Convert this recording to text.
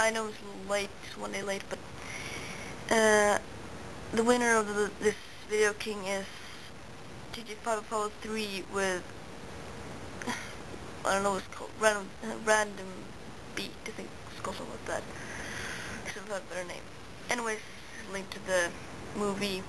I know it's late, one day late, but uh, the winner of the, this Video King is TJ503 with I don't know what it's called, random, random beat, I think it's called something like that. Should have had a better name. Anyways, link to the movie